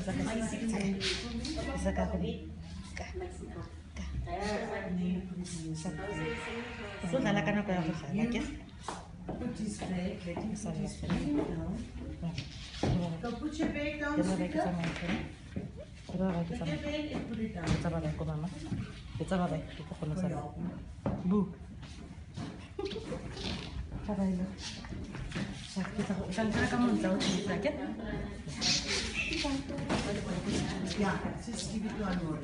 Isa ka ako. Ka. Ka. Isa. So, salah ka na pa ako sa lagyan. Put this bag, Sa down. Put your bag your and put it down. Kita ba ko mama? Kita ba kita ko na sa Bu. Sabay na. Sa kita ko isang kara ka mo sa lagyan. Ja, give it individuell nur.